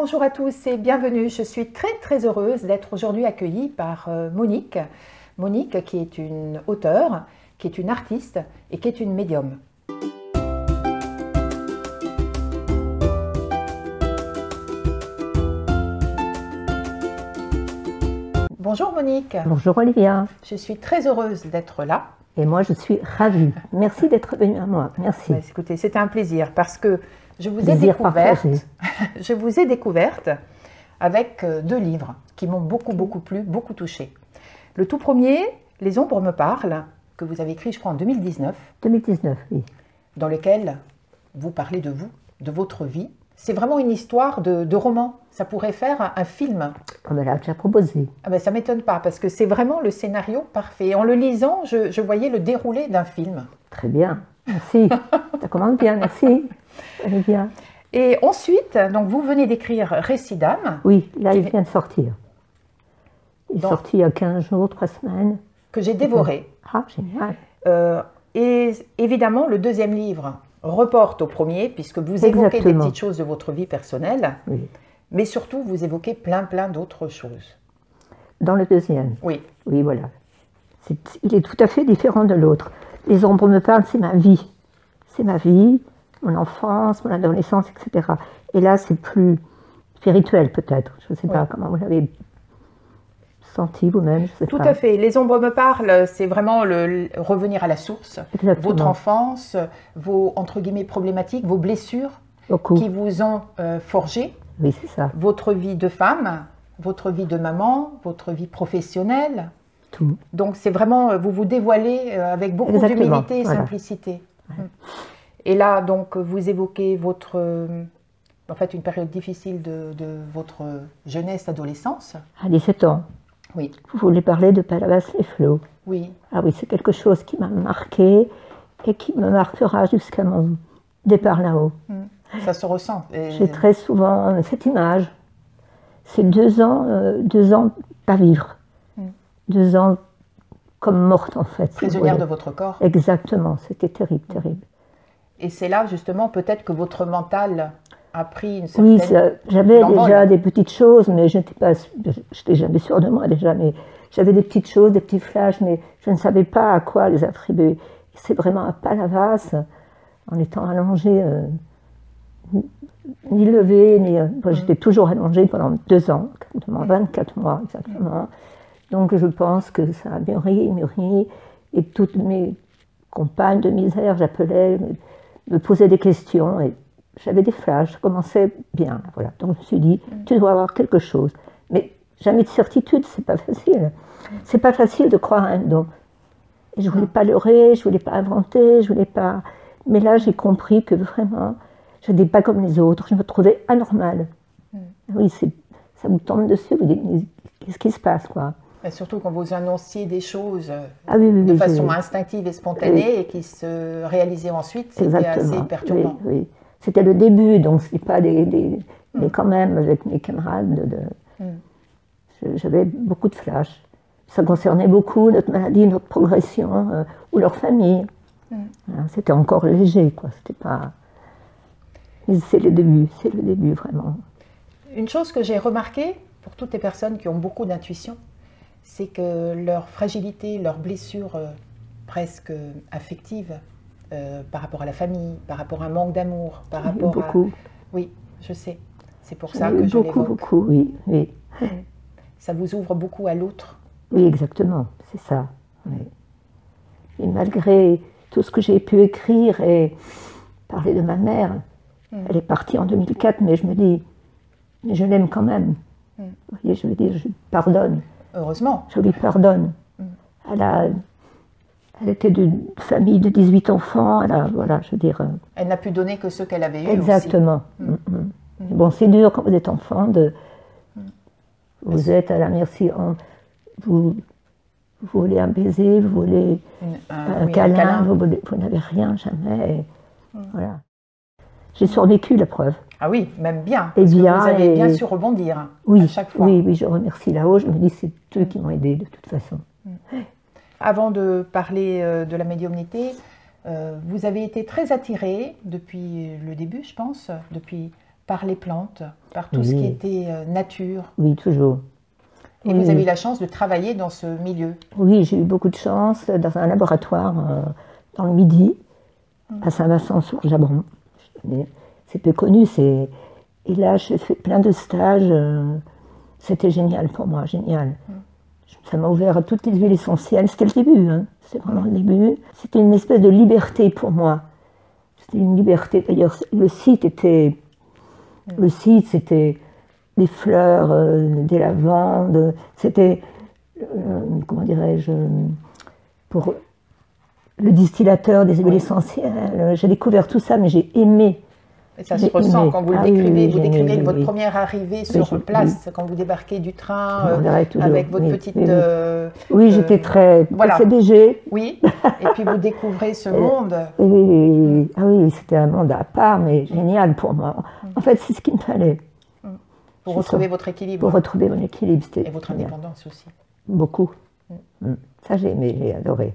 Bonjour à tous et bienvenue. Je suis très très heureuse d'être aujourd'hui accueillie par euh, Monique. Monique qui est une auteure, qui est une artiste et qui est une médium. Bonjour Monique. Bonjour Olivia. Je suis très heureuse d'être là. Et moi, je suis ravie. Merci d'être venue à moi. Merci. Bah, écoutez, c'était un plaisir parce que je vous ai découverte. je vous ai découverte avec euh, deux livres qui m'ont beaucoup, beaucoup plu, beaucoup touché. Le tout premier, Les ombres me parlent, que vous avez écrit, je crois, en 2019. 2019, oui. Dans lequel vous parlez de vous, de votre vie. C'est vraiment une histoire de, roman. Ça pourrait faire un, film. On me l'a déjà proposé. Ah ben, ça ne m'étonne pas, parce que c'est vraiment le scénario parfait. En le lisant, je, je voyais le déroulé d'un film. Très bien, merci. ça commence bien, merci. Olivia. Et ensuite, donc vous venez d'écrire Récit d'âme. Oui, là il vient de sortir. Il est sorti il y a 15 jours, 3 semaines. Que j'ai dévoré. Ah, génial. Euh, et évidemment, le deuxième livre reporte au premier, puisque vous évoquez des petites choses de votre vie personnelle, oui. mais surtout vous évoquez plein, plein d'autres choses. Dans le deuxième Oui. Oui, voilà. il est tout à fait différent de l'autre. Les ombres me parlent, c'est ma vie. C'est ma vie, mon enfance, mon adolescence, etc. Et là, c'est plus spirituel peut-être. Je ne sais pas comment vous l'avez senti vous-même. Tout à fait. Les ombres me parlent, c'est vraiment le, revenir à la source. Votre enfance, vos, entre guillemets, problématiques, vos blessures qui vous ont euh, forgé. Oui, c'est ça. Votre vie de femme, votre vie de maman, votre vie professionnelle. Tout. Donc c'est vraiment, vous vous dévoilez euh, avec beaucoup d'humilité et simplicité. Et là, donc, vous évoquez votre, euh, en fait, une période difficile de, votre jeunesse, adolescence. À 17 ans. Oui. Vous voulez parler de Palavas les flots. Oui. Ah oui, c'est quelque chose qui m'a marqué et qui me marquera jusqu'à mon départ là-haut. Hmm. Ça se ressent. J'ai très souvent cette image. C'est deux ans, euh, deux ans pas vivre. Hmm. Deux ans comme morte en fait. Prisonnière de votre corps. Exactement, c'était terrible, terrible. Et c'est là justement peut-être que votre mental a pris une certaine... Oui, j'avais déjà des petites choses, mais je n'étais pas, j'étais jamais sûre de moi déjà, mais j'avais des petites choses, des petits flashs, mais je ne savais pas à quoi les attribuer. C'est vraiment à Palavas, en étant allongée, euh, ni levée, ni... Euh, mm. J'étais toujours allongée pendant deux ans, pendant 24 mois exactement. Donc je pense que ça a mûri, mûri, et toutes mes compagnes de misère, j'appelais me posait des questions et j'avais des flashs, je commençais bien. Voilà. Donc je me suis dit, mm. tu dois avoir quelque chose. Mais jamais de certitude, c'est pas facile. C'est pas facile de croire à un don. Et je voulais pas leurrer, je voulais pas inventer, je voulais pas. Mais là, j'ai compris que vraiment, je n'étais pas comme les autres, je me trouvais anormale. Mm. Oui, ça vous tombe dessus, vous dites, qu'est-ce qui se passe, quoi? Surtout quand vous annonciez des choses ah de façon instinctive et spontanée et qui se réalisaient ensuite, c'était assez perturbant. C'était le début, donc ce n'est pas des, des Mais mm. quand même, avec mes camarades, de, mm. j'avais beaucoup de flashs. Ça concernait beaucoup notre maladie, notre progression euh, ou leur famille. Mm. C'était encore léger, quoi. C'était pas. C'est le début, c'est le début vraiment. Une chose que j'ai remarquée pour toutes les personnes qui ont beaucoup d'intuition, c'est que leur fragilité, leur blessure euh, presque affective euh, par rapport à la famille, par rapport à un manque d'amour, par rapport beaucoup. Oui, je sais. C'est pour ça que je beaucoup, beaucoup, oui, oui. Ça vous ouvre beaucoup à l'autre. Oui, exactement, c'est ça. Et malgré tout ce que j'ai pu écrire et parler de ma mère, mm. elle est partie en 2004, mais je me dis, mais je l'aime quand même. Mm. Vous voyez, je veux dire, je pardonne. Heureusement. Je lui pardonne. Mm. Elle, a, elle était d'une famille de 18 enfants. Elle a, voilà, je veux dire. Euh, elle n'a pu donner que ce qu'elle avait eu. Exactement. Mm. Mm, bon, c'est dur quand vous êtes enfant de. Vous êtes à la merci. vous, vous voulez un baiser, vous voulez un, câlin, vous, vous n'avez rien, jamais. Voilà. J'ai survécu la preuve. Ah oui, même bien. Et bien, vous avez bien su rebondir oui, à chaque fois. Oui, oui, je remercie là-haut. Je me dis c'est eux qui m'ont aidé de toute façon. Mm. Avant de parler euh, de la médiumnité, euh, vous avez été très attiré depuis le début, je pense, depuis par les plantes, par tout ce qui était euh, nature. Oui, toujours. Et vous avez eu la chance de travailler dans ce milieu Oui, j'ai eu beaucoup de chance dans un laboratoire euh, dans le Midi, mm. à Saint-Vincent-sur-Jabron. C'est peu connu. Et là, j'ai fait plein de stages. Euh, c'était génial pour moi, génial. Ça m'a ouvert à toutes les huiles essentielles. C'était le début, hein. c'était vraiment le début. C'était une espèce de liberté pour moi. C'était une liberté. D'ailleurs, le site était. Le site, c'était des fleurs, euh, des lavandes. C'était. Euh, comment dirais-je Pour le distillateur des huiles essentielles. J'ai découvert tout ça, mais j'ai aimé et ça se ressent quand vous le ah décrivez. vous décrivez votre première arrivée sur place, quand vous débarquez du train euh, avec votre petite. Euh, oui, j'étais euh, très voilà. CDG. Oui, et puis vous découvrez ce monde. Oui, ah oui, c'était un monde à part, mais génial pour moi. En fait, c'est ce qu'il me fallait. Pour retrouver votre équilibre. Pour retrouver mon équilibre. Et votre indépendance aussi. Beaucoup. Mm. Ça, j'ai aimé, j'ai adoré.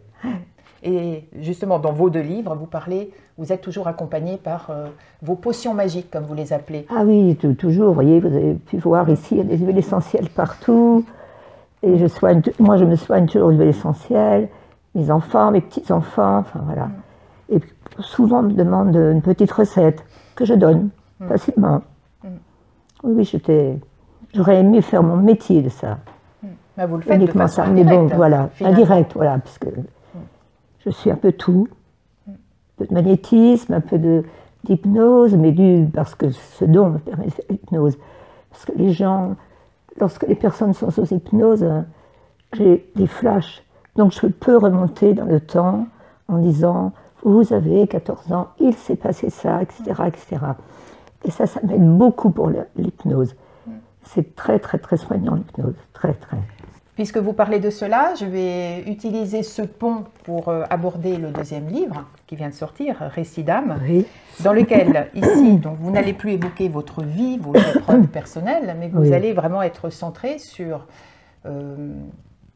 Et justement, dans vos deux livres, vous parlez, vous êtes toujours accompagné par euh, vos potions magiques, comme vous les appelez. Ah oui, toujours. Vous voyez, vous avez pu voir ici, il y a des huiles essentielles partout. Et je soigne, moi, je me soigne toujours d'huiles essentielles. Mes enfants, mes petits-enfants, enfin voilà. Et souvent, on me demande une petite recette que je donne mm. facilement. Mm. Oui, oui, j'étais. J'aurais aimé faire mon métier de ça. Mm. Mais vous le faites de façon ça. Mais bon, voilà, indirect, voilà, parce que je suis un peu tout. Un peu de magnétisme, un peu d'hypnose, mais du, parce que ce don me permet de faire l'hypnose. Parce que les gens, lorsque les personnes sont sous hypnose, j'ai des flashs. Donc je peux remonter dans le temps en disant Vous avez 14 ans, il s'est passé ça, etc. etc. Et ça, ça m'aide beaucoup pour l'hypnose. C'est très, très, très soignant l'hypnose. Très, très. Puisque vous parlez de cela, je vais utiliser ce pont pour euh, aborder le deuxième livre qui vient de sortir, Récit d'âme, dans lequel, ici, donc, vous n'allez plus évoquer votre vie, vos épreuves personnelles, mais vous allez vraiment être centré sur euh,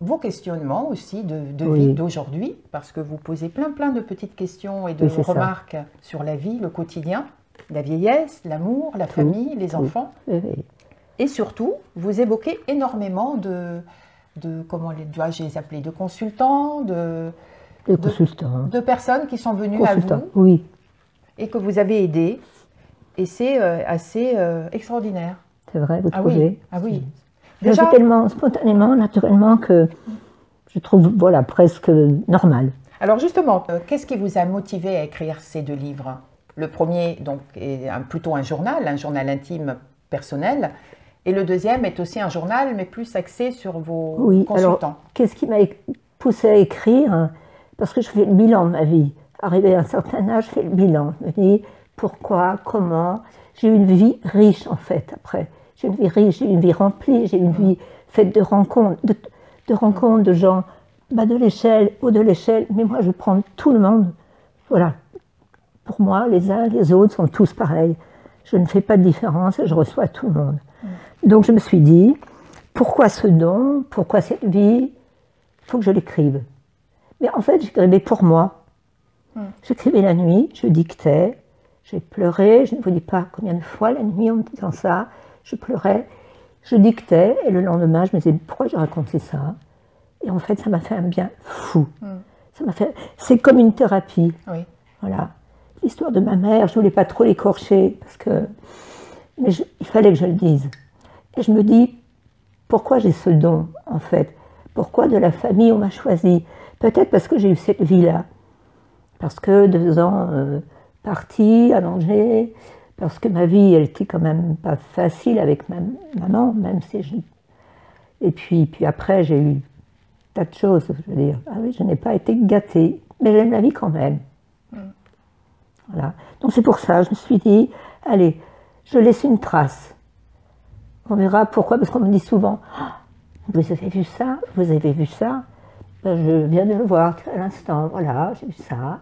vos questionnements aussi de, vie d'aujourd'hui, parce que vous posez plein plein de petites questions et de remarques sur la vie, le quotidien, la vieillesse, l'amour, la famille, les enfants. Et surtout, vous évoquez énormément de de comment les dois-je les appeler, de consultants, de, consultants. de personnes qui sont venues à vous oui. et que vous avez aidé. Et c'est euh, assez euh, extraordinaire. C'est vrai, vous ah trouvez Oui. Ah oui. Déjà... tellement spontanément, naturellement que je trouve voilà presque normal. Alors justement, euh, qu'est-ce qui vous a motivé à écrire ces deux livres? Le premier, donc, est plutôt un journal, un journal intime personnel, et le deuxième est aussi un journal, mais plus axé sur vos oui, consultants. Qu'est-ce qui m'a poussé à écrire? Parce que je fais le bilan de ma vie. Arrivé à un certain âge, je fais le bilan. Je me dis pourquoi, comment? J'ai eu une vie riche en fait après. J'ai une vie riche, j'ai une vie remplie, j'ai une vie faite de rencontres, de, rencontres de gens bas de l'échelle, haut de l'échelle. Mais moi, je prends tout le monde. Voilà. Pour moi, les uns, les autres sont tous pareils. Je ne fais pas de différence et je reçois tout le monde. Donc je me suis dit, pourquoi ce don? Pourquoi cette vie? Il faut que je l'écrive. Mais en fait, j'écrivais pour moi. Hmm. J'écrivais la nuit, je dictais, j'ai pleuré, je ne vous dis pas combien de fois la nuit en me disant ça, je pleurais, je dictais, et le lendemain, je me disais, pourquoi j'ai raconté ça? Et en fait, ça m'a fait un bien fou. Hmm. Ça m'a fait... C'est comme une thérapie. Oui. Voilà. L'histoire de ma mère, je ne voulais pas trop l'écorcher, parce que... Mais il fallait que je le dise. Et je me dis, pourquoi j'ai ce don, en fait? Pourquoi de la famille on m'a choisi? Peut-être parce que j'ai eu cette vie-là. Parce que deux ans euh, partis, allongés, parce que ma vie, elle était quand même pas facile avec ma maman, même si je... Et puis, puis après, j'ai eu tas de choses, je veux dire. Ah oui, je n'ai pas été gâtée, mais j'aime la vie quand même. Mm. Voilà. Donc c'est pour ça, je me suis dit, allez, je laisse une trace. On verra pourquoi, parce qu'on me dit souvent Vous avez vu ça? Vous avez vu ça? Ben, Je viens de le voir à l'instant, voilà, j'ai vu ça.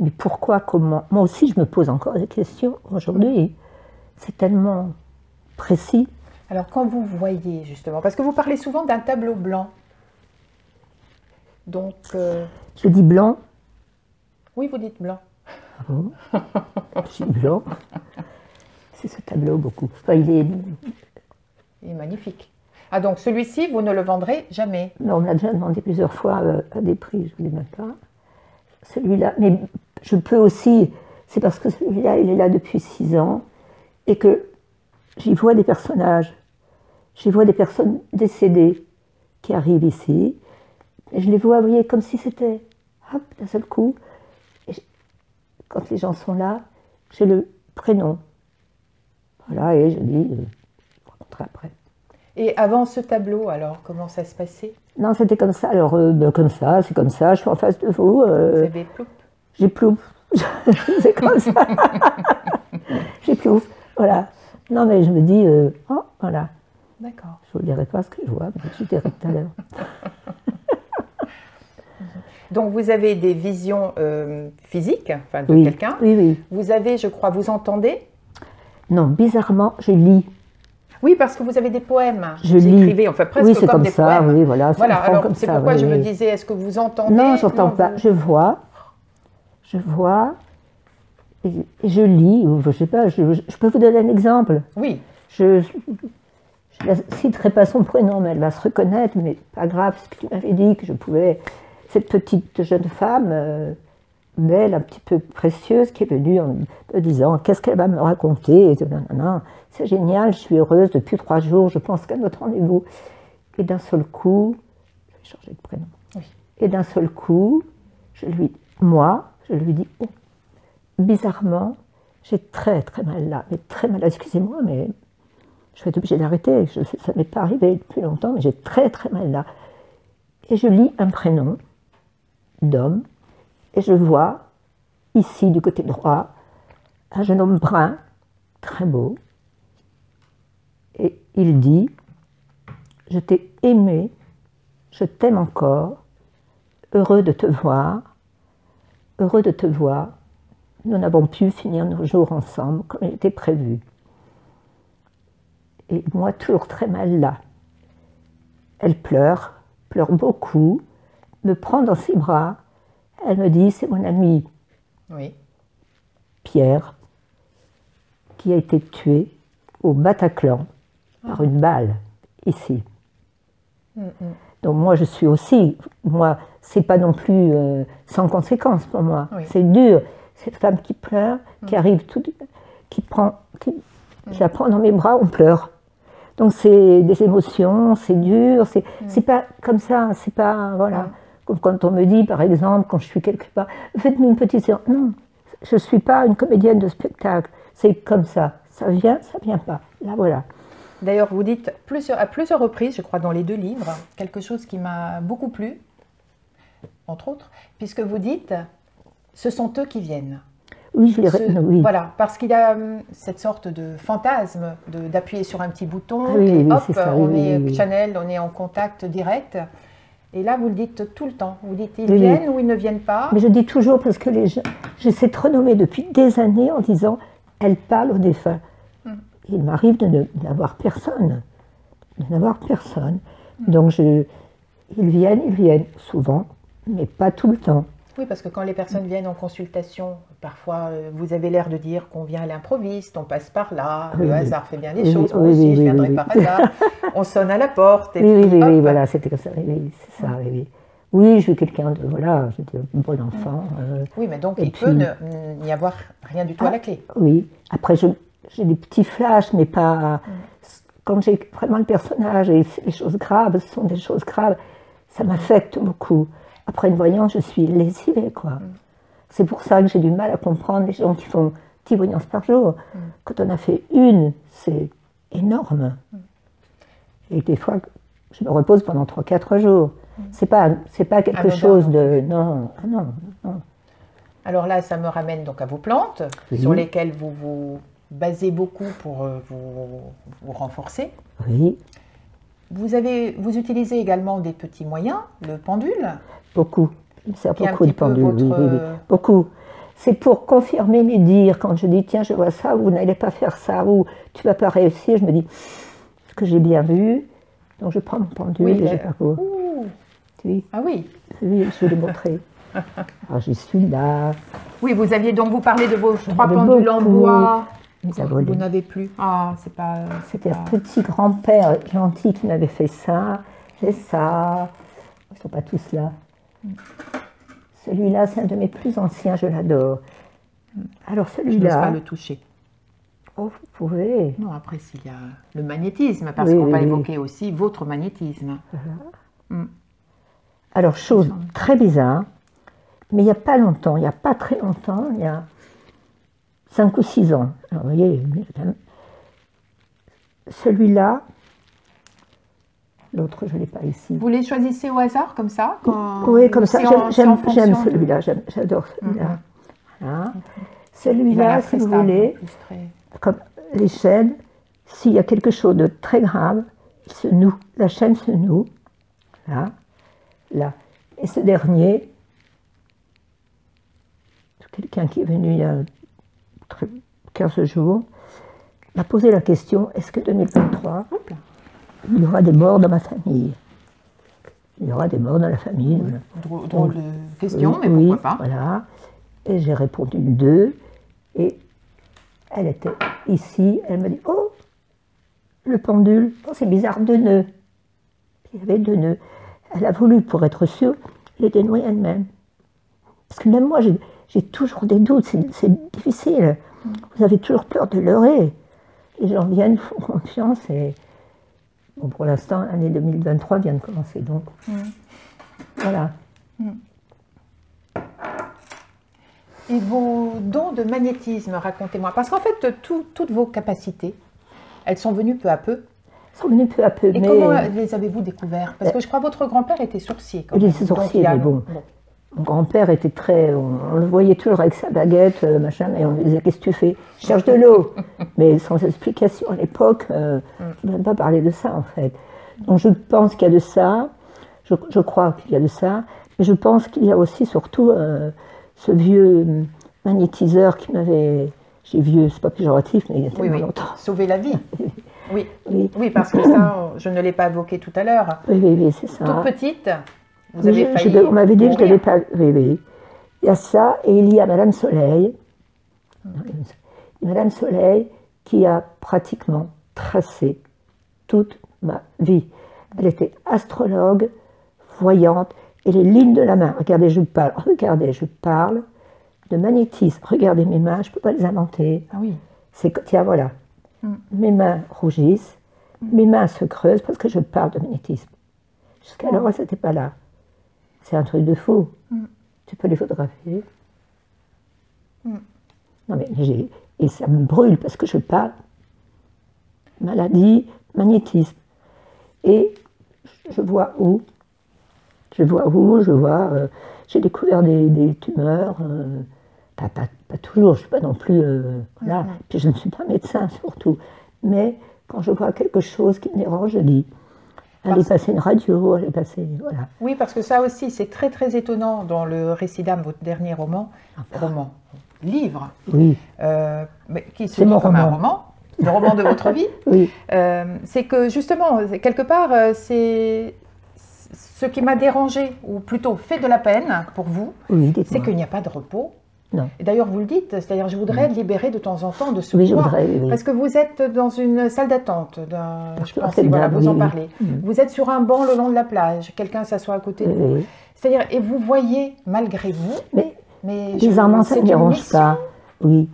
Mais pourquoi Comment? Moi aussi, je me pose encore des questions aujourd'hui. C'est tellement précis. Alors, quand vous voyez justement, parce que vous parlez souvent d'un tableau blanc. Donc. Euh, je dis blanc Oui, vous dites blanc. Ah bon? Je dis blanc. c'est ce tableau beaucoup. Enfin, il est. Il est magnifique. Ah, donc celui-ci, vous ne le vendrez jamais Non, on l'a déjà demandé plusieurs fois euh, à des prix, je ne vous dis même pas. Celui-là, mais je peux aussi, c'est parce que celui-là, il est là depuis six ans et que j'y vois des personnages. J'y vois des personnes décédées qui arrivent ici. Et je les vois, voyez, comme si c'était, hop, d'un seul coup. quand les gens sont là, j'ai le prénom. Voilà, et je dis, euh, après. Et avant ce tableau, alors, comment ça se passait? Non, c'était comme ça. Alors, euh, ben, comme ça, c'est comme ça, je suis en face de vous. Euh, vous avez ploup? J'ai ploup. c'est comme ça. J'ai ploup. Voilà. Non, mais je me dis, euh, oh, voilà. D'accord. Je ne vous dirai pas ce que je vois, mais je dirai tout à l'heure. Donc vous avez des visions physiques, enfin de quelqu'un. Oui, oui. Vous avez, je crois, vous entendez? Non, bizarrement, je lis. Oui, parce que vous avez des poèmes. Je vous lis. Écrivez, enfin presque oui, c'est comme, comme ça, poèmes. Oui, voilà. Voilà, alors c'est pourquoi je me disais, est-ce que vous entendez Non, j'entends pas. Je vois, je vois, et, je lis. Je sais pas. Je, peux vous donner un exemple. Oui. Je, je ne citerai pas son prénom, mais elle va se reconnaître. Mais pas grave, parce que tu m'avais dit que je pouvais. Cette petite jeune femme. Euh, belle, un petit peu précieuse, qui est venue en me disant qu'est-ce qu'elle va me raconter? C'est génial, je suis heureuse depuis trois jours, je pense qu'à notre rendez-vous. Et d'un seul coup, je vais changer de prénom. Et d'un seul coup, je lui, moi, je lui dis, oh, bizarrement, j'ai très très mal là, mais très mal, excusez-moi, mais je vais être obligée d'arrêter. Ça n'est pas arrivé depuis longtemps, mais j'ai très très mal là. Et je lis un prénom d'homme et je vois, ici du côté droit, un jeune homme brun, très beau. Et il dit, je t'ai aimé, je t'aime encore, heureux de te voir, heureux de te voir. Nous n'avons pu finir nos jours ensemble comme il était prévu. Et moi, toujours très mal là. Elle pleure, pleure beaucoup, me prend dans ses bras elle me dit, c'est mon ami Pierre qui a été tué au Bataclan par une balle ici. Mm, mm. Donc moi je suis aussi, moi c'est pas non plus euh, sans conséquence pour moi, c'est dur. Cette femme qui pleure, qui mm. arrive tout, qui prend, qui, je la prends dans mes bras, on pleure. Donc c'est des émotions, c'est dur, c'est pas comme ça, c'est pas voilà quand on me dit, par exemple, quand je suis quelque part, faites-nous une petite séance. Non, je ne suis pas une comédienne de spectacle. C'est comme ça. Ça vient, ça vient pas. Là, voilà. D'ailleurs, vous dites plusieurs, à plusieurs reprises, je crois, dans les deux livres, quelque chose qui m'a beaucoup plu, entre autres, puisque vous dites, ce sont eux qui viennent. Oui, je oui. Voilà, parce qu'il y a hum, cette sorte de fantasme d'appuyer sur un petit bouton, ah oui, et oui, hop, ça, on est Chanel, on est en contact direct. Et là, vous le dites tout le temps. Vous dites ils viennent ou ils ne viennent pas? Mais je dis toujours parce que les gens, j'essaie de renommer depuis des années en disant elle parle aux défunts. Hmm. Il m'arrive de n'avoir personne, de n'avoir personne. Hmm. Donc je, ils viennent, ils viennent souvent, mais pas tout le temps. Oui, parce que quand les personnes viennent en consultation, parfois euh, vous avez l'air de dire qu'on vient à l'improviste, on passe par là, le hasard fait bien les choses, moi aussi je viendrai par hasard, on sonne à la porte. Et oui, oui, oui, voilà, c'était comme ça, oui, c'est ça, oui. Oui, je suis quelqu'un de, voilà, j'étais un bon enfant. Euh, oui, mais donc il peut n'y avoir rien du tout à la clé. Ah, oui, après j'ai des petits flashs, mais pas... Mm. Quand j'ai vraiment le personnage et les choses graves, ce sont des choses graves, ça m'affecte beaucoup. Après une voyance, je suis lésivée, quoi. Mm. C'est pour ça que j'ai du mal à comprendre les gens qui font 10 voyances par jour. Mm. Quand on a fait une, c'est énorme. Mm. Et des fois, je me repose pendant 3-4 jours. C'est pas, c'est pas quelque chose de. Non, ah non, non. Alors là, ça me ramène donc à vos plantes, sur lesquelles vous vous basez beaucoup pour euh, vous, vous renforcer. Oui. Vous, avez, vous utilisez également des petits moyens, le pendule. Beaucoup. C'est beaucoup de pendule, oui, oui, oui, beaucoup. C'est pour confirmer mes dires. Quand je dis, tiens, je vois ça, vous n'allez pas faire ça, ou tu vas pas réussir, je me dis, ce que j'ai bien vu, donc je prends mon pendule et je parcours. Ah oui Oui, je vais le montrer. Alors, j'y suis là. Oui, vous aviez donc, vous parlez de vos trois pendules en bois. Vous n'avez plus. Ah, c'est pas. C'était un petit grand-père gentil qui m'avait fait ça. J'ai ça. Ils ne sont pas tous là. Celui-là, c'est un de mes plus anciens, je l'adore. Alors celui-là. Je ne pas le toucher. Oh, vous pouvez. Non, après, s'il y a le magnétisme, parce qu'on va évoquer aussi votre magnétisme. Mm. Alors, chose très bizarre, mais il n'y a pas longtemps, il n'y a pas très longtemps, il y a 5 ou 6 ans. Alors, vous voyez, celui-là, l'autre, je ne l'ai pas ici. Vous les choisissez au hasard, comme ça Oui, comme ça. J'aime celui-là, j'adore celui-là. Mhm. Celui-là, si vous voulez, comme les chaînes, s'il y a quelque chose de très grave, il se noue. La chaîne se noue, là, là. Et ce dernier, quelqu'un qui est venu il y a 15 jours, m'a posé la question est-ce que 2023, il y aura des morts dans ma famille? Il y aura des morts dans la famille. Drôle, de question, mais pourquoi pas Voilà. Et j'ai répondu deux. Et elle était ici. Elle m'a dit Oh, le pendule, oh, c'est bizarre, deux nœuds. Il y avait deux nœuds. Elle a voulu, pour être sûre, les dénouer elle-même. Parce que même moi, j'ai toujours des doutes, c'est difficile. Vous avez toujours peur de leurrer. Les gens viennent, font confiance et. Bon, pour l'instant, l'année 2023 vient de commencer, donc. Mm. Voilà. Mm. Et vos dons de magnétisme, racontez-moi. Parce qu'en fait, toutes vos capacités, elles sont venues peu à peu. Elles sont venues peu à peu. Et comment les avez-vous découvertes? Parce que je crois que votre grand-père était sourcier. Quand il était sourcier, mais bon. Mon grand-père était très. On, le voyait toujours avec sa baguette, euh, machin, et on lui disait Qu'est-ce que tu fais? Cherche de l'eau Mais sans explication à l'époque, euh, je ne même pas parler de ça en fait. Donc je pense qu'il y a de ça, je, crois qu'il y a de ça, mais je pense qu'il y a aussi surtout euh, ce vieux magnétiseur qui m'avait. J'ai vieux, c'est pas péjoratif, mais il y a tellement oui, oui. longtemps. Sauver la vie oui. oui. oui. parce que ça, je ne l'ai pas évoqué tout à l'heure. Oui, oui, oui, c'est ça. Toute petite, vous avez failli On m'avait dit que je n'avais pas. Oui, oui. Il y a ça, et il y a Madame Soleil. Madame Soleil qui a pratiquement tracé toute ma vie. Elle était astrologue, voyante, et les lignes de la main, regardez, je parle, regardez, je parle de magnétisme, regardez mes mains, je ne peux pas les inventer. Ah oui. C'est, tiens, voilà. Mm. Mes mains rougissent, mm. mes mains se creusent parce que je parle de magnétisme. Jusqu'alors, oh. elles n'étaient pas là. C'est un truc de fou. Mm. Tu peux les photographier. Non, mais j'ai. Et ça me brûle parce que je parle maladie, magnétisme. Et je vois où? Je vois où, je vois. Euh, j'ai découvert des, tumeurs. Euh, pas, toujours, je ne suis pas non plus. Euh, là. Puis je ne suis pas médecin surtout. Mais quand je vois quelque chose qui me dérange, je dis. Allez passer une radio, allez passer. Voilà. Oui, parce que ça aussi, c'est très très étonnant dans le récit d'âme, votre dernier roman. Ah. Roman, livre. Oui. mais qui se lit comme un roman le roman de votre vie, oui. c'est que justement, quelque part, c'est ce qui m'a dérangé, ou plutôt fait de la peine pour vous, c'est qu'il n'y a pas de repos. Non. Et d'ailleurs, vous le dites, c'est-à-dire je voudrais être libérée de temps en temps de ce oui, poids. Voudrais, oui, Parce que vous êtes dans une salle d'attente, je pense, voilà, vous en parlez. Mm. Vous êtes sur un banc le long de la plage, quelqu'un s'assoit à côté de vous. C'est-à-dire, et vous voyez, malgré vous, mais, mais bizarrement, ça ne dérange pas. Oui.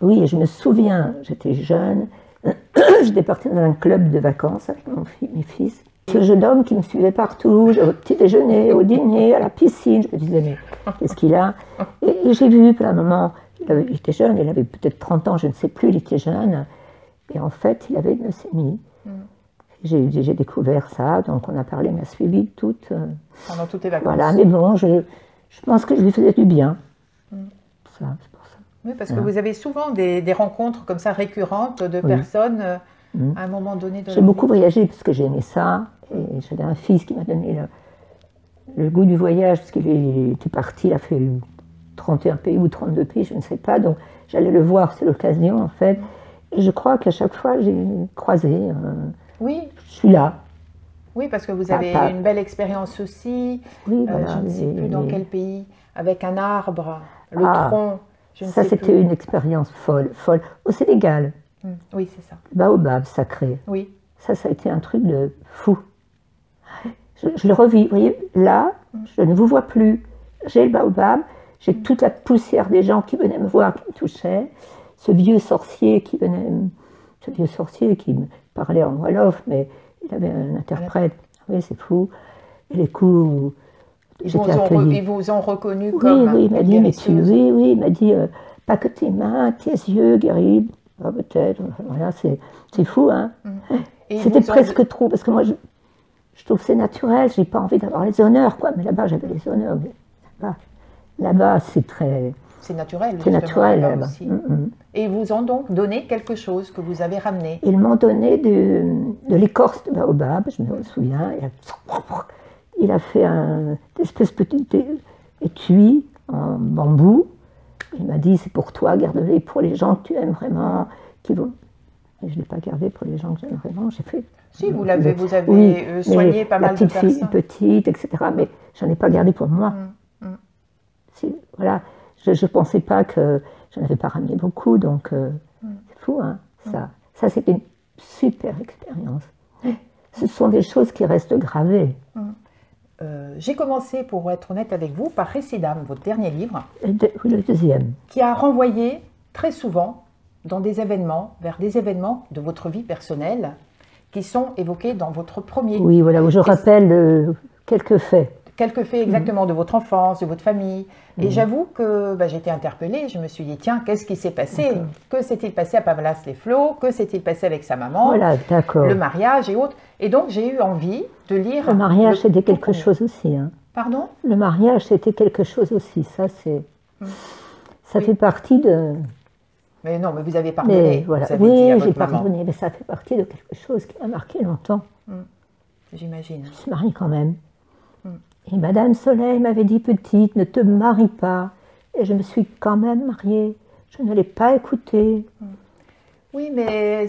Oui, je me souviens, j'étais jeune, j'étais partie dans un club de vacances avec mon fils, mes fils, ce jeune homme qui me suivait partout, au petit déjeuner, au dîner, à la piscine, je me disais, mais qu'est-ce qu'il a Et, j'ai vu, à un moment, il, était jeune, il avait peut-être 30 ans, je ne sais plus, il était jeune, et en fait, il avait une leucémie. Mm. J'ai découvert ça, donc on a parlé, m'a suivi toute. Euh, Pendant toutes les vacances. Voilà, mais bon, je, je pense que je lui faisais du bien. Mm. Ça, c'est pour ça. Oui, parce que vous avez souvent des, des, rencontres comme ça récurrentes de personnes euh, à un moment donné de J'ai beaucoup voyagé parce que j'ai aimé ça. Et j'avais un fils qui m'a donné le, goût du voyage, parce qu'il était parti, il a fait 31 pays ou 32 pays, je ne sais pas. Donc j'allais le voir, c'est l'occasion en fait. Et je crois qu'à chaque fois, j'ai croisé. Euh, oui. Je suis là. Oui, parce que vous avez une belle expérience aussi. Oui, euh, je ne sais plus dans quel pays, avec un arbre, le ah. tronc ça, c'était une expérience folle, folle. Au Sénégal. Hmm. Oui, c'est ça. Baobab sacré. Oui. Ça, ça a été un truc de fou. Je, le revis. Vous voyez, là, hmm. je ne vous vois plus. J'ai le baobab, j'ai hmm. toute la poussière des gens qui venaient me voir, qui me touchaient. Ce vieux sorcier qui venait, ce vieux sorcier qui me parlait en Wolof, mais il avait un interprète. Oui, c'est fou. Et les coups ils vous, ont, ils vous ont reconnu comme. Oui, il m'a dit, mais tu, oui, oui, il m'a dit, euh, pas que tes mains, tes yeux, guéris. Ah, peut-être, voilà, c'est fou, hein. Mm. C'était presque trop, parce que moi, je, je trouve c'est naturel, j'ai pas envie d'avoir les honneurs, quoi. Mais là-bas, j'avais les honneurs. Là-bas, c'est très. C'est naturel. C'est naturel là-bas. Mm, mm. Et ils vous ont donc donné quelque chose que vous avez ramené Ils m'ont donné de, de l'écorce de baobab, je me souviens. Il a fait un espèce de petit étui en bambou. Il m'a dit c'est pour toi, garde-les pour les gens que tu aimes vraiment, qui vont. je ne l'ai pas gardé pour les gens que j'aime vraiment. J'ai fait. Si vous l'avez, vous avez euh, soigné pas mal de personnes. Fille, petite, etc. Mais j'en ai pas gardé pour moi. Mm, mm. voilà, je ne pensais pas que j'en avais pas ramené beaucoup, donc euh, mm. c'est fou, hein, ça. Ça, c'était une super expérience. Ce sont des choses qui restent gravées. Euh, j'ai commencé, pour être honnête avec vous, par Récidam, votre dernier livre. le deuxième. Qui a renvoyé très souvent dans des événements, vers des événements de votre vie personnelle qui sont évoqués dans votre premier. Oui, voilà, où je rappelle euh, quelques faits quelques faits exactement de votre enfance, de votre famille. Et j'avoue que bah, j'étais interpellée. Je me suis dit, tiens, qu'est-ce qui s'est passé? Que s'est-il passé à Pavlas-les-Flots Que s'est-il passé avec sa maman? Voilà, d'accord. Le mariage et autres. Et donc, j'ai eu envie de lire. Le mariage, c'était quelque chose aussi. Hein. Pardon? Le mariage, c'était quelque chose aussi. Ça, c'est. Hum. Ça fait partie de. Mais non, mais vous avez pardonné. voilà. oui, j'ai pardonné, mais ça fait partie de quelque chose qui a marqué longtemps. Hum. J'imagine. Je suis mariée quand même. Et Madame Soleil m'avait dit petite, ne te marie pas. Et je me suis quand même mariée. Je ne l'ai pas écouté. Oui, mais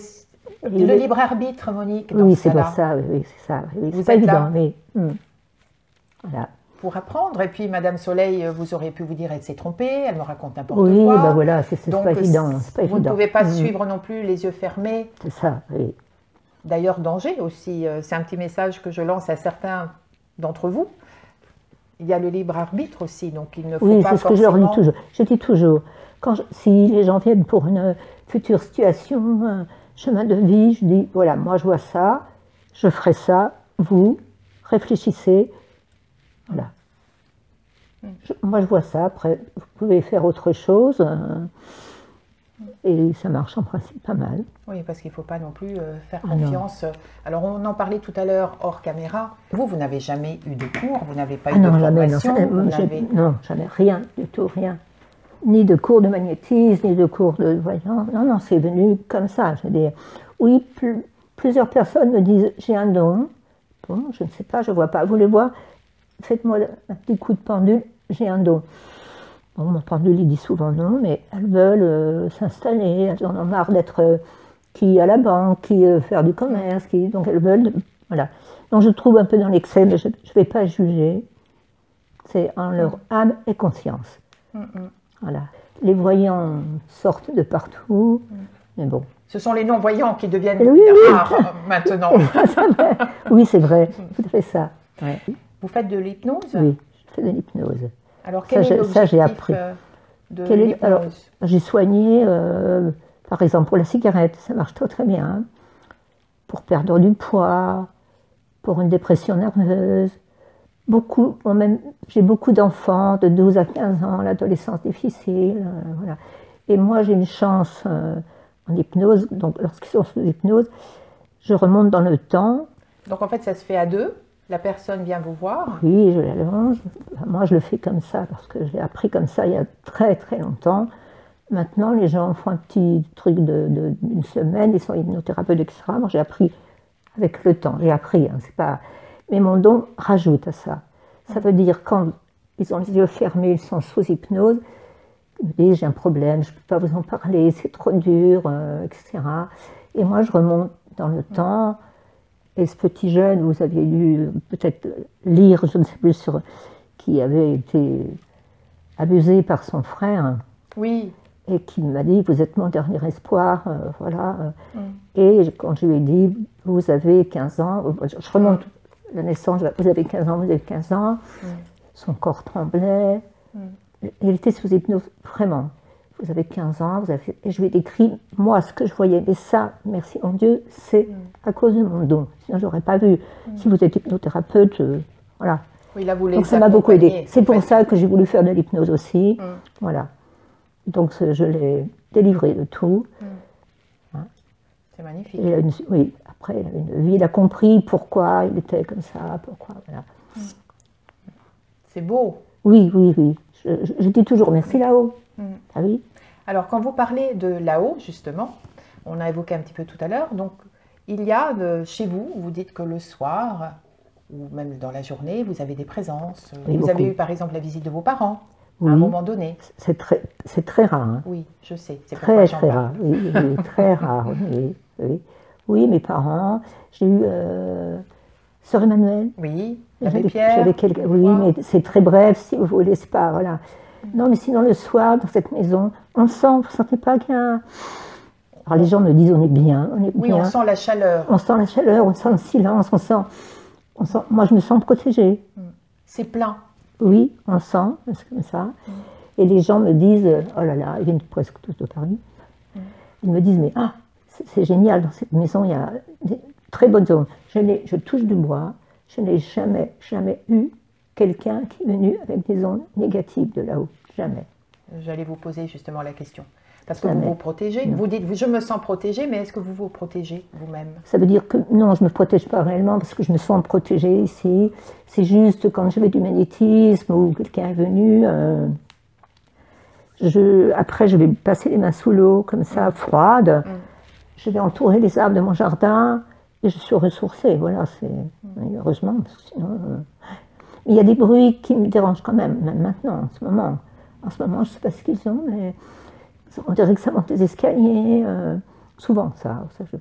le libre arbitre, Monique. oui, c'est pour ça. Oui, c'est ça. vous pas évident, mais hmm. voilà. Pour apprendre, et puis Madame Soleil, vous auriez pu vous dire elle s'est trompée, elle me raconte n'importe quoi. Oui, ben voilà, c'est pas évident. Pas vous ne pouvez pas hmm. suivre non plus les yeux fermés. C'est ça, oui. D'ailleurs, danger aussi. Euh, c'est un petit message que je lance à certains d'entre vous il y a le libre arbitre aussi, donc il ne faut oui, pas c'est ce que je leur dis toujours. Je dis toujours, quand si les gens viennent pour une future situation, un chemin de vie, je dis, voilà, moi je vois ça, je ferai ça, vous, réfléchissez, voilà. Hmm. moi je vois ça, après vous pouvez faire autre chose. Hein. Et ça marche en principe pas mal. Oui, parce qu'il ne faut pas non plus euh, faire ah confiance. Alors, on en parlait tout à l'heure hors caméra. Vous, vous n'avez jamais eu de cours, vous n'avez pas ah eu de formation Non, non, jamais, rien du tout, rien. Ni de cours de magnétisme, ni de cours de voyant. Non, non, c'est venu comme ça. Je veux dire, oui, plusieurs personnes me disent j'ai un don. Bon, je ne sais pas, je ne vois pas. Vous voulez voir Faites-moi un petit coup de pendule, j'ai un don. Bon, mon pendule, il dit souvent non, mais elles veulent euh, s'installer, elles en ont marre d'être euh, qui à la banque, qui euh, faire du commerce, qui, donc elles veulent. Voilà. Donc je trouve un peu dans l'excès, mais je ne vais pas juger. C'est en leur âme et conscience. Mm, mm. Voilà. Les voyants sortent de partout, mm. mais bon. Ce sont les non-voyants qui deviennent rares maintenant. oui, c'est vrai, tout à fait ça. Vous faites de l'hypnose? Oui, je fais de l'hypnose. Alors, quel ça, est ça j'ai appris. Euh, de J'ai soigné, euh, par exemple, pour la cigarette, ça marche très très bien. Hein. Pour perdre du poids, pour une dépression nerveuse. Beaucoup, même, j'ai beaucoup d'enfants de 12 à 15 ans, l'adolescence difficile. Euh, voilà. Et moi, j'ai une chance en hypnose, donc lorsqu'ils sont sous hypnose, je remonte dans le temps. Donc en fait, ça se fait à deux? La personne vient vous voir Oui, je l'allonge. Moi, je le fais comme ça parce que j'ai appris comme ça il y a très très longtemps. Maintenant, les gens font un petit truc d'une de, semaine, ils sont hypnothérapeutes, etc. Moi, j'ai appris avec le temps. J'ai appris, hein, pas. Mais mon don rajoute à ça. Ça veut dire quand ils ont les yeux fermés, ils sont sous hypnose, ils me disent j'ai un problème, je ne peux pas vous en parler, c'est trop dur, euh, etc. Et moi, je remonte dans le temps et ce petit jeune, vous aviez dû peut-être lire, je ne sais plus, sur, qui avait été abusé par son frère, Oui. Et qui m'a dit Vous êtes mon dernier espoir. voilà. Mm. Et quand je lui ai dit Vous avez 15 ans, je remonte la naissance, vous avez 15 ans, vous avez 15 ans. Mm. Son corps tremblait. Mm. Il était sous hypnose, vraiment. Vous avez 15 ans, vous avez... et je lui ai décrit, moi, ce que je voyais. Mais ça, merci mon Dieu, c'est mm. à cause de mon don. Sinon, je n'aurais pas vu. Si vous êtes hypnothérapeute, euh, voilà. Oui, là, vous Donc, ça m'a beaucoup aidé. C'est pour ça que j'ai voulu faire de l'hypnose aussi. Voilà. Donc, je l'ai délivré de tout. Hein. C'est magnifique. oui, après, il avait une vie, il a compris pourquoi il était comme ça, pourquoi, voilà. C'est beau. Oui, oui, oui. Je, dis toujours merci là-haut. Mm. Ah oui. Alors, quand vous parlez de là-haut, justement, on a évoqué un petit peu tout à l'heure, donc il y a chez vous, vous dites que le soir, ou même dans la journée, vous avez des présences. vous avez eu par exemple la visite de vos parents à un moment donné. C'est très, c'est très rare. Hein. Oui, je sais. C'est très, très rare. Oui, très rare. Oui, oui. mes parents. J'ai eu euh, Sœur Emmanuel. Oui. Pierre. Quelques, oui, mais c'est très bref, si vous voulez, c'est pas, voilà. Non, mais sinon, le soir, dans cette maison, on sent, vous ne sentez pas qu'il y a... Alors, les gens me disent, on est bien, on est oui, on sent la chaleur. On sent la chaleur, on sent le silence, on sent... On sent moi, je me sens protégée. Mm. C'est plein. Oui, on sent, c'est comme ça. Mm. Et les gens me disent, oh là là, ils viennent presque tous de Paris. Mm. Ils me disent, mais ah, c'est génial, dans cette maison, il y a des très bonnes zones. Je, je touche du bois, je n'ai jamais, jamais eu quelqu'un qui est venu avec des ondes négatives de là-haut. Jamais. J'allais vous poser justement la question. Parce que vous vous protégez. Vous dites, je me sens protégée, mais est-ce que vous vous protégez vous-même? Ça veut dire que non, je ne me protège pas réellement parce que je me sens protégée ici. C'est juste quand je vais du magnétisme ou quelqu'un est venu. Euh, je, après, je vais passer les mains sous l'eau, comme ça, froide. Mm. Je vais entourer les arbres de mon jardin et je suis ressourcée. Voilà, c'est heureusement, sinon. Euh, il y a des bruits qui me dérangent quand même, même maintenant, en ce moment. En ce moment, je ne sais pas ce qu'ils ont, mais on dirait que ça monte des escaliers. Euh, souvent, ça. ça je,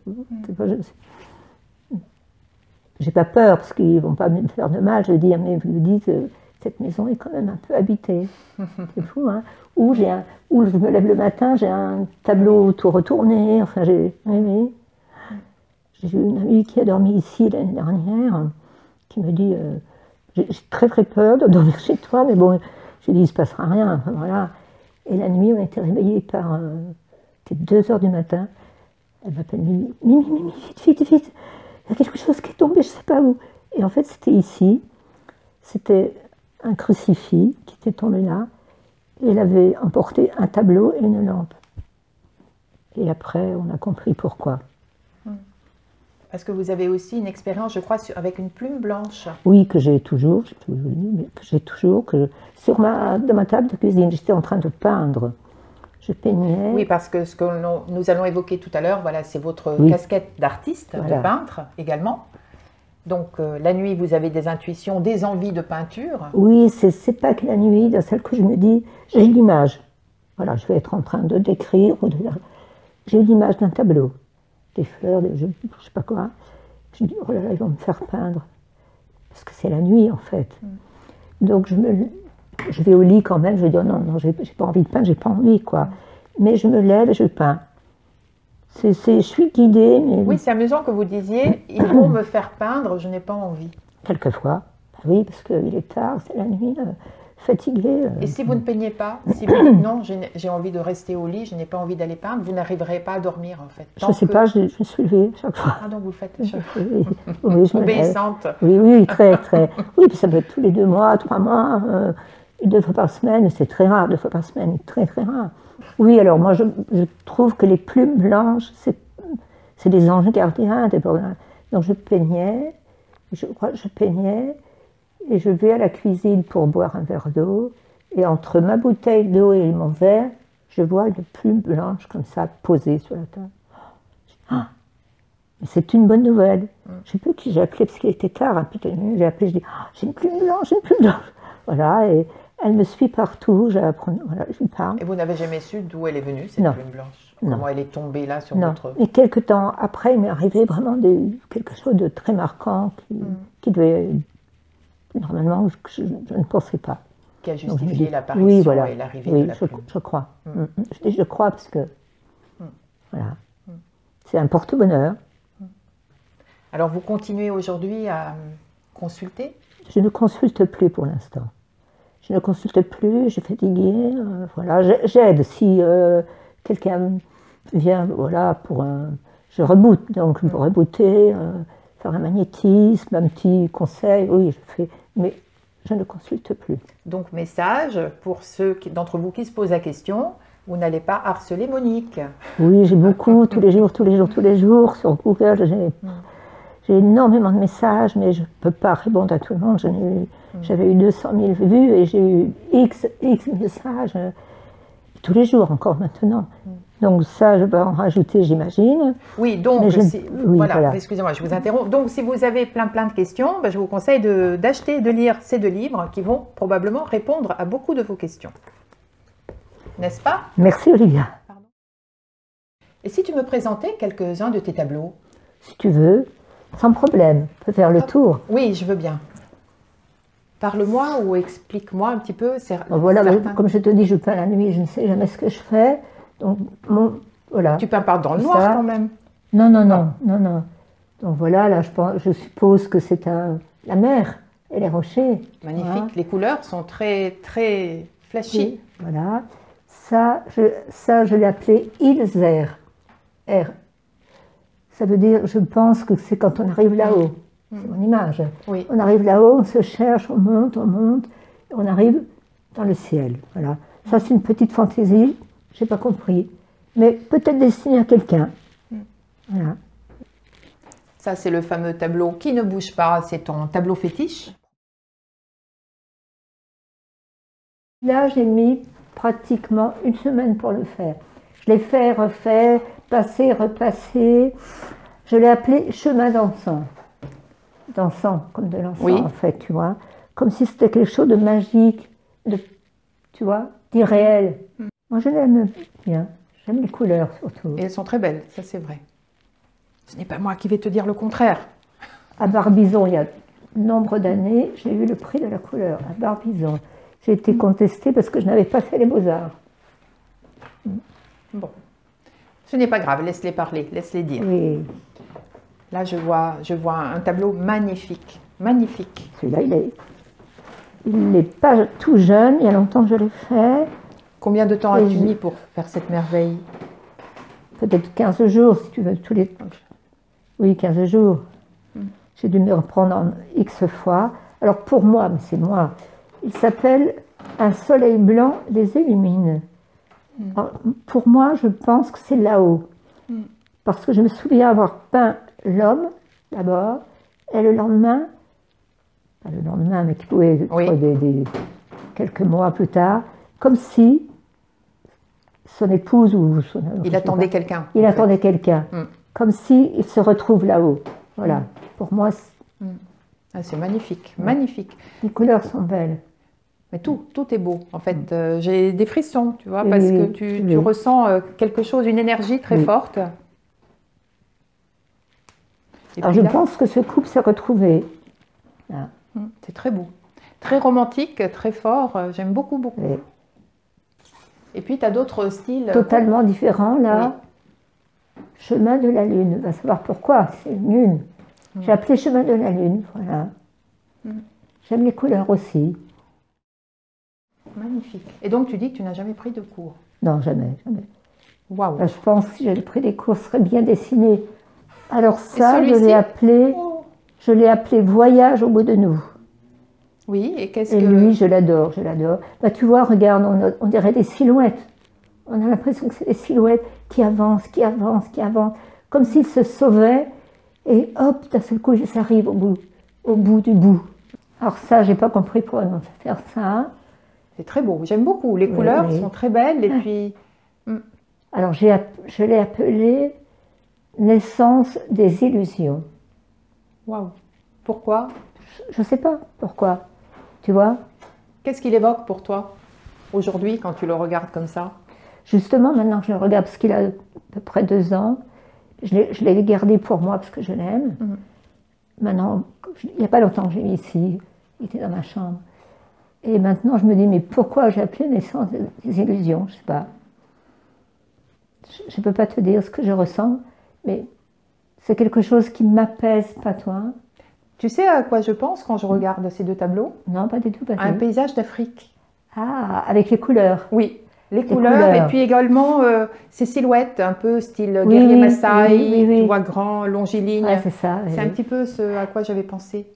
j'ai pas peur parce qu'ils vont pas me faire de mal. Je dis, mais vous me dites, euh, cette maison est quand même un peu habitée. C'est fou, hein Ou j'ai un, où je me lève le matin, j'ai un tableau tout retourné. Enfin, j'ai, oui, j'ai une amie qui a dormi ici l'année dernière, qui me dit euh, J'ai très très peur de dormir chez toi, mais bon, je lui dis Il ne se passera rien. voilà. Et la nuit, on a été réveillés par. Euh, c'était 2 heures du matin. Elle m'appelle Mimi Mimi, Mimi, vite, vite, vite Il y a quelque chose qui est tombé, je ne sais pas où. Et en fait, c'était ici. C'était un crucifix qui était tombé là. Et elle avait emporté un tableau et une lampe. Et après, on a compris pourquoi. Parce que vous avez aussi une expérience, je crois, avec une plume blanche. Oui, que j'ai toujours, que j'ai toujours, que sur ma, dans ma table de cuisine, j'étais en train de peindre. Je peignais. Oui, parce que ce que nous allons évoquer tout à l'heure, voilà, c'est votre casquette d'artiste, de peintre également. Donc euh, la nuit, vous avez des intuitions, des envies de peinture. Oui, c'est pas que la nuit, dans celle que je me dis, j'ai l'image. Voilà, je vais être en train de décrire. J'ai l'image d'un tableau des fleurs, des, je ne sais pas quoi. Je me dis, oh là là, ils vont me faire peindre. Parce que c'est la nuit, en fait. Mm. Donc, je, me, je vais au lit quand même, je dis, oh non, non, j'ai pas envie de peindre, j'ai pas envie, quoi. Mais je me lève et je peins. C'est, je suis guidée. Mais... Oui, c'est amusant que vous disiez, ils vont me faire peindre, je n'ai pas envie. Quelquefois, bah oui, parce qu'il est tard, c'est la nuit. Fatiguée. Euh. Et si vous ne peignez pas, si vous dites non, j'ai envie de rester au lit, je n'ai pas envie d'aller peindre, vous n'arriverez pas à dormir en fait. je ne sais pas, je, me suis levée chaque fois. Ah donc vous le faites chaque fois. Oui, Obéissante. Oui, oui, très, très. Oui, puis ça peut être tous les deux mois, trois mois, euh, deux fois par semaine, c'est très rare, deux fois par semaine, très très rare. Oui, alors moi je, trouve que les plumes blanches, c'est des anges gardiens. Des... Donc je peignais, je crois je peignais, et je vais à la cuisine pour boire un verre d'eau. Et entre ma bouteille d'eau et mon verre, je vois une plume blanche comme ça posée sur la table. Ah, c'est une bonne nouvelle. Mm. Je ne sais plus qui j'ai appelé parce qu'il était tard. Hein, j'ai appelé, je dis ah, J'ai une plume blanche, j'ai une plume blanche. Voilà, et elle me suit partout. Voilà, je parle. Et vous n'avez jamais su d'où elle est venue, cette plume blanche? Comment elle est tombée là sur non. votre. Et quelques temps après, il m'est arrivé vraiment quelque chose de très marquant qui, mm. qui devait Normalement, je, ne pensais pas. qui a justifié l'apparition oui, voilà. et l'arrivée de la je, je crois. Mm. Mm. Je dis je crois parce que voilà, c'est un porte-bonheur. Alors vous continuez aujourd'hui à consulter? Je ne consulte plus pour l'instant. Je ne consulte plus, je suis fatiguée. Euh, voilà, j'aide si euh, quelqu'un vient, voilà, pour un, je reboote, donc pour rebooter, euh, faire un magnétisme, un petit conseil, oui, je fais, mais je ne consulte plus. Donc message pour ceux d'entre vous qui se posent la question, vous n'allez pas harceler Monique. Oui, j'ai beaucoup, tous les jours, tous les jours, tous les jours, sur Google, j'ai énormément de messages, mais je ne peux pas répondre à tout le monde. Mm. J'avais eu 200 000 vues et j'ai eu X, X messages euh, tous les jours, encore maintenant. Mm. Donc ça, je vais en rajouter, j'imagine. Oui, donc, voilà, excusez-moi, je vous interromps. Donc, si vous avez plein plein de questions, ben, je vous conseille d'acheter, de, lire ces deux livres qui vont probablement répondre à beaucoup de vos questions. N'est-ce pas? Merci, Olivia. Et si tu me présentais quelques-uns de tes tableaux? Si tu veux. Sans problème, on peut faire le tour. Oui, je veux bien. Parle-moi ou explique-moi un petit peu. voilà, comme je te dis, je peins la nuit, je ne sais jamais ce que je fais. Donc, voilà. Tu peins pas dans le noir quand même Non, non, non, non, non. Donc voilà, là, je, pense, je suppose que c'est la mer et les rochers. Magnifique. Les couleurs sont très, très flashy. voilà. Ça, je, ça, je l'ai appelé Ilzer. R ça veut dire, je pense que c'est quand on arrive là-haut. C'est mon image. On arrive là-haut, on se cherche, on monte, on monte, on arrive dans le ciel. Voilà. Ça, c'est une petite fantaisie, je n'ai pas compris. Mais peut-être destinée à quelqu'un. Mm. Voilà. Ça, c'est le fameux tableau qui ne bouge pas, c'est ton tableau fétiche. Là, j'ai mis pratiquement une semaine pour le faire. Je l'ai fait, refait, passé, repassé. Je l'ai appelé chemin dansant. Dansant, comme de l'encens en fait, tu vois. Comme si c'était quelque chose de magique, de, tu vois, d'irréel. Mm. Moi, je l'aime bien. J'aime les couleurs surtout. Et elles sont très belles, ça c'est vrai. Ce n'est pas moi qui vais te dire le contraire. À Barbizon, il y a nombre d'années, j'ai eu le prix de la couleur. À Barbizon. J'ai été contestée parce que je n'avais pas fait les beaux-arts. Bon. Ce n'est pas grave, laisse-les parler, laisse-les dire. Oui. Là, je vois, je vois un tableau magnifique, magnifique. Celui-là, il est, il n'est pas tout jeune, il y a longtemps que je l'ai fait. Combien de temps as-tu mis pour faire cette merveille Peut-être 15 jours, si tu veux, tous les... Oui, 15 jours. Hmm. J'ai dû me reprendre en X fois. Alors pour moi, mais c'est moi, il s'appelle Un soleil blanc les illumine. Mm. pour moi, je pense que c'est là-haut. Mm. Parce que je me souviens avoir peint l'homme d'abord, et le lendemain, pas le lendemain, mais qui pouvait être des, quelques mois plus tard, comme si son épouse ou son, il attendait quelqu'un. Il attendait quelqu'un, mm. comme si il se retrouve là-haut. Voilà. Pour moi, ah, c'est magnifique, magnifique. Les couleurs sont belles. Mais tout, tout est beau. En fait, mm. euh, j'ai des frissons, tu vois, parce que tu, ressens euh, quelque chose, une énergie très forte. Alors, je pense que ce couple s'est retrouvé. Mm, c'est très beau. Très romantique, très fort. Euh, j'aime beaucoup, beaucoup. Et puis, tu as d'autres styles. Totalement différents, là. Chemin de la Lune. On va savoir pourquoi. C'est une lune. Mm. J'ai appelé Chemin de la Lune, voilà. J'aime les couleurs aussi. Magnifique. Et donc, tu dis que tu n'as jamais pris de cours? Non, jamais, jamais. Waouh. je pense que si j'avais pris des cours, ce serait bien dessiné. Alors ça, je l'ai appelé, oh. je l'ai appelé Voyage au bout de nous. Oui, et qu'est-ce que... Et lui, je l'adore, je l'adore. Bah, tu vois, regarde, on, dirait des silhouettes. On a l'impression que c'est des silhouettes qui avancent, qui avancent, qui avancent, comme s'ils se sauvaient. Et hop, d'un seul coup, ça arrive au bout, au bout du bout. Alors ça, j'ai pas compris pourquoi faire ça. C'est très beau. J'aime beaucoup. Les couleurs sont très belles. Et puis. Hmm. Alors, je l'ai appelé Naissance des illusions. Waouh. Pourquoi? Je ne sais pas pourquoi. Tu vois? Qu'est-ce qu'il évoque pour toi aujourd'hui quand tu le regardes comme ça? Justement, maintenant que je le regarde, parce qu'il a à peu près deux ans, je l'ai gardé pour moi parce que je l'aime. Hmm. Maintenant, il n'y a pas longtemps que j'ai mis ici, il était dans ma chambre. Et maintenant, je me dis, mais pourquoi j'ai appelé naissance des illusions? Je ne sais pas. Je ne peux pas te dire ce que je ressens, mais c'est quelque chose qui m'apaise, pas toi. Tu sais à quoi je pense quand je regarde ces deux tableaux? Non, pas du tout. Pas Un paysage d'Afrique. Ah, avec les couleurs. Oui, les, couleurs, et puis également euh, ces silhouettes, un peu style guerrier Maasai, tu vois, grand, longiligne. c'est ça. C'est un petit peu ce à quoi j'avais pensé.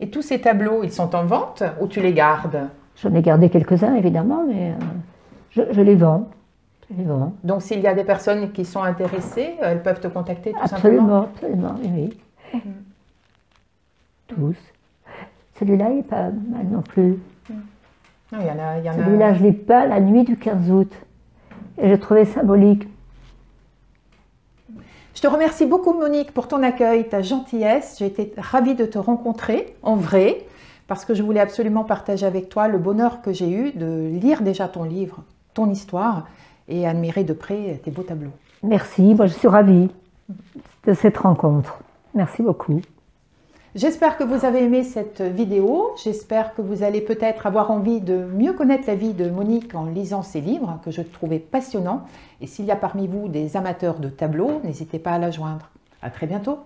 Et tous ces tableaux, ils sont en vente ou tu les gardes? J'en ai gardé quelques-uns, évidemment, mais euh, je, les vends. je, les vends. Donc, s'il y a des personnes qui sont intéressées, elles peuvent te contacter tout simplement? Absolument, oui. Tous. Celui-là, il n'est pas mal non plus. Mm. Celui-là, je ne l'ai pas la nuit du 15 août. Et je trouvais symbolique. Je te remercie beaucoup Monique pour ton accueil, ta gentillesse. J'ai été ravie de te rencontrer en vrai parce que je voulais absolument partager avec toi le bonheur que j'ai eu de lire déjà ton livre, ton histoire et admirer de près tes beaux tableaux. Merci, moi je suis ravie de cette rencontre. Merci beaucoup. J'espère que vous avez aimé cette vidéo. J'espère que vous allez peut-être avoir envie de mieux connaître la vie de Monique en lisant ses livres, que je trouvais passionnants. Et s'il y a parmi vous des amateurs de tableaux, n'hésitez pas à la joindre. À très bientôt